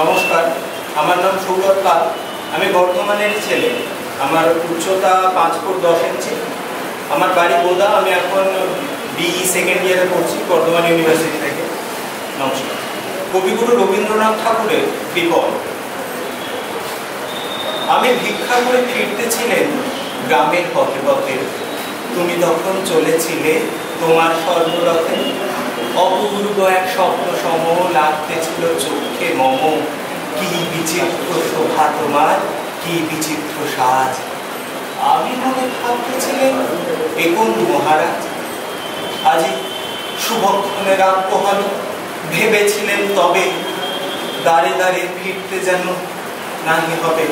নমস্কার, আমার নাম সৌরভ পাল। আমি বর্ধমানের ছেলে। আমার উচ্চতা পাঁচ ফুট দশ ইঞ্চি। আমার বাড়ি বোদা আমি এখন বিই সেকেন্ড ইয়ারে পড়ছি, বর্ধমান ইউনিভার্সিটি থেকে। নমস্কার। কবিগুরু রবীন্দ্রনাথ ঠাকুরের বিপদ। আমি ভিক্ষা করে ফিরতেছিলেন গ্রামের পথে পথে। তুমি তখন চলেছিলে তোমার সর্বরথে অপূর্ব এক স্বপ্ন সম লাগতেছিল বিচিত্র শোভা তোমার কি বিচিত্র সাজ আমি মনে ভাবতেছিলেন এখন মহারাজ। আজ শুভক্ষণের রাত পোহালো ভেবেছিলেন তবে দাঁড়ে দাঁড়ে ফিরতে যেন নাহি হবে।